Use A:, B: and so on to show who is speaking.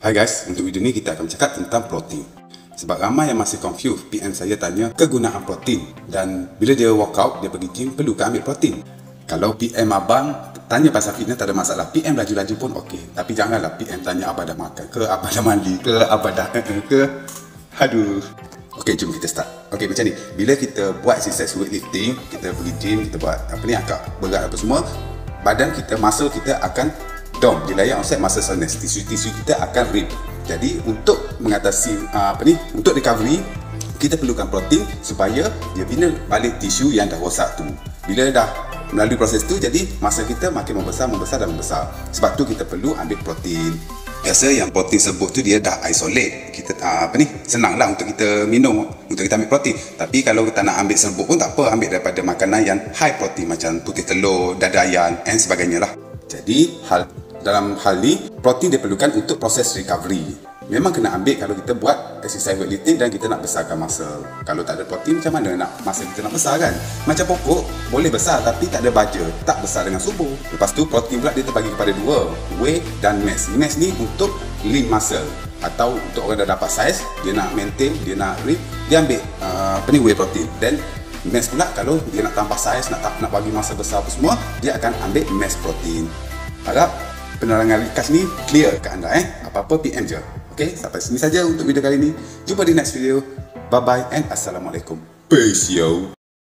A: Hai guys, untuk video ni kita akan bercakap tentang protein. Sebab ramai yang masih confused, PM saya tanya kegunaan protein dan bila dia workout, dia pergi gym, perlu ke ambil protein? Kalau PM abang tanya pasal fitness tak ada masalah. PM laju-laju pun okey. Tapi janganlah PM tanya abang dah makan ke, abang dah mandi ke, abang dah ke. Aduh. Okey, jom kita start. Okey, macam ni. Bila kita buat exercise weightlifting, kita pergi gym, kita buat apa ni angkat berat apa semua, badan kita, muscle kita akan dom di layar onside masa soreness tisu-tisu kita akan rip. Jadi untuk mengatasi uh, apa ni untuk recovery kita perlukan protein supaya dia bina balik tisu yang dah rosak tu. Bila dah melalui proses tu jadi masa kita makin membesar membesar dan membesar. Sebab tu kita perlu ambil protein biasa yang protein sebut tu dia dah isolate. Kita uh, apa ni senanglah untuk kita minum untuk kita ambil protein tapi kalau kita nak ambil serbuk pun tak apa ambil daripada makanan yang high protein macam putih telur dada ayam and sebagainya lah. Jadi hal dalam hal ni protein diperlukan untuk proses recovery. Memang kena ambil kalau kita buat exercise weightlifting dan kita nak besarkan muscle. Kalau tak ada protein macam mana nak muscle kita nak besar kan? Macam pokok boleh besar tapi tak ada baja tak besar dengan subur lepas tu protein pula dia terbagi kepada dua whey dan mass. Mass ni untuk lean muscle. Atau untuk orang dah dapat size dia nak maintain dia nak rip dia ambil uh, apa ni whey protein. Dan mass pula kalau dia nak tambah size nak nak bagi masa besar apa semua dia akan ambil mass protein. Harap penerangan ringkas ni clear ke anda eh. Apa-apa PM je. Okay, sampai sini saja untuk video kali ini. Jumpa di next video. Bye bye and assalamualaikum. Peace yo.